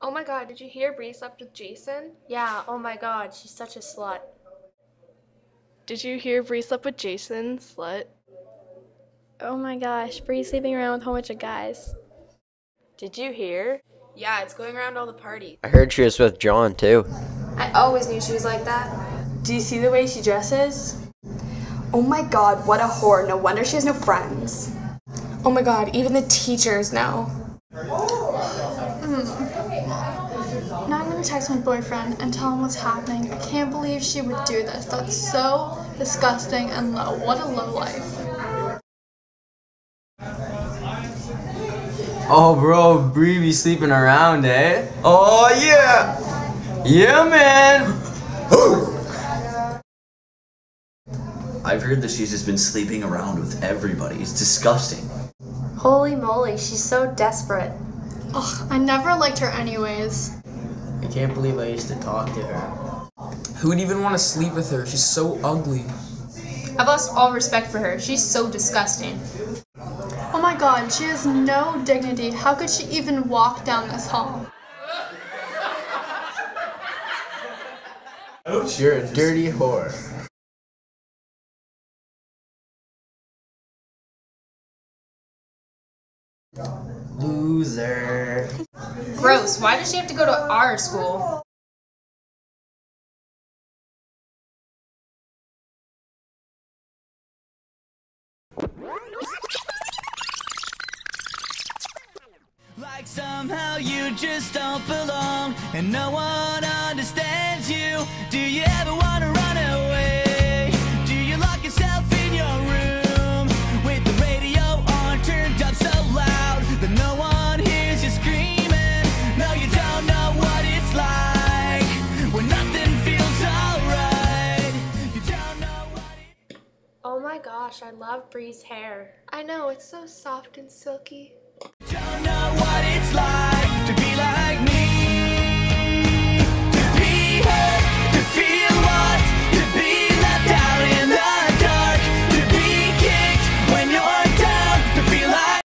Oh my god, did you hear Bree slept with Jason? Yeah, oh my god, she's such a slut. Did you hear Bree slept with Jason, slut? Oh my gosh, Bree's sleeping around with a whole bunch of guys. Did you hear? Yeah, it's going around all the parties. I heard she was with John too. I always knew she was like that. Do you see the way she dresses? Oh my god, what a whore. No wonder she has no friends. Oh my god, even the teachers know. Text my boyfriend and tell him what's happening. I can't believe she would do this. That's so disgusting and low. What a low life. Oh, bro, Bree be sleeping around, eh? Oh, yeah! Yeah, man! I've heard that she's just been sleeping around with everybody. It's disgusting. Holy moly, she's so desperate. Ugh, I never liked her anyways. I can't believe I used to talk to her. Who would even want to sleep with her? She's so ugly. I've lost all respect for her. She's so disgusting. Oh my god, she has no dignity. How could she even walk down this hall? You're a dirty whore. Loser. Gross. Why does she have to go to our school? Like somehow you just don't belong and no one understands you. Do you my gosh, I love Bree's hair. I know, it's so soft and silky.